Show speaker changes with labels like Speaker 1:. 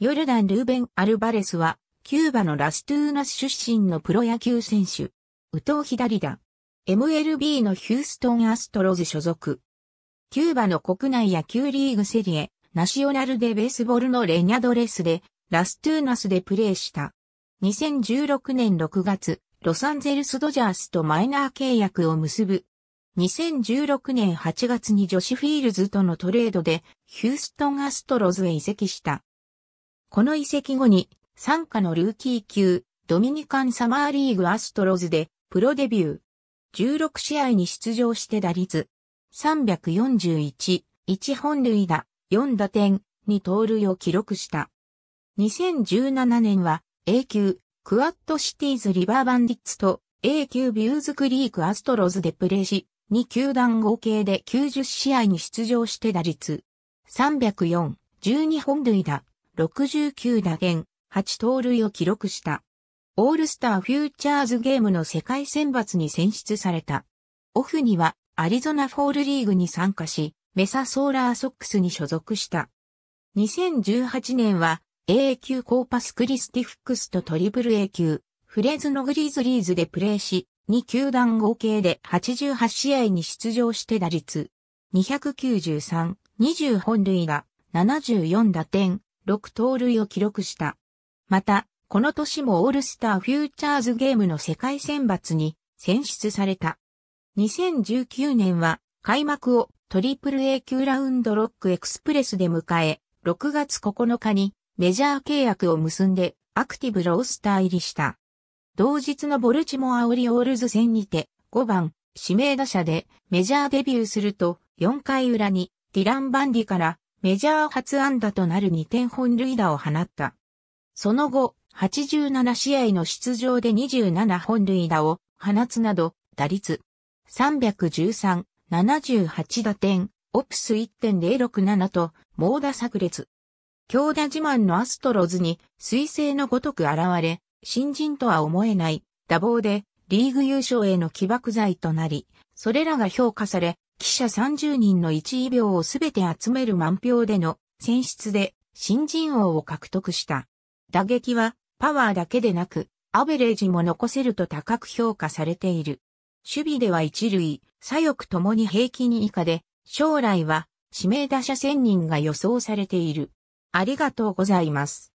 Speaker 1: ヨルダン・ルーベン・アルバレスは、キューバのラストゥーナス出身のプロ野球選手。右投左打。MLB のヒューストン・アストロズ所属。キューバの国内野球リーグセリエ・ナシオナル・デ・ベイスボルのレニャドレス・デ・ラストゥーナスでプレーした。2016年6月、ロサンゼルスドジャースとマイナー契約を結ぶ。2016年8月にジョシュ・フィールズとのトレードでヒューストンアストロズへ移籍した。この移籍後に、傘下のルーキー級、ドミニカンサマーリーグアストロズで、プロデビュー。16試合に出場して打率。341、1本塁打、4打点、2盗塁を記録した。2017年は A 級、クワットシティーズリバーバンディッツと A 級ブイーズクリークアストロズでプレーし、2球団合計で90試合に出場して打率。304、12本塁打、69打点、8盗塁を記録した。オールスターフューチャーズゲームの世界選抜に選出された。オフにはアリゾナフォールリーグに参加し、メサソーラーソックスに所属した。2018年は A 級コーパスクリスティフックスとトリプル A 級フレズノグリズリーズでプレーし、2球団合計で88試合に出場して打率293、20本塁打、74打点、6盗塁を記録した。また、この年もオールスターフューチャーズゲームの世界選抜に選出された。2019年は開幕をトリプル A 級ラウンドロックエクスプレスで迎え、6月9日にメジャー契約を結んでアクティブロースター入りした。同日のボルチモアオリオールズ戦にて5番指名打者でメジャーデビューすると4回裏にディラン・バンディからメジャー初安打となる2点本塁打を放った。その後、87試合の出場で27本塁打を放つなど、打率313、78打点、オプス1.067と猛打炸裂。強打自慢のアストロズに彗星のごとく現れ、新人とは思えない打棒でリーグ優勝への起爆剤となり、それらが評価され、記者30人の1位秒をすべて集める満票での選出で新人王を獲得した。打撃はパワーだけでなく、アベレージも残せると高く評価されている。守備では一塁、左翼ともに平均以下で、将来は指名打者1000人が予想されている。ありがとうございます。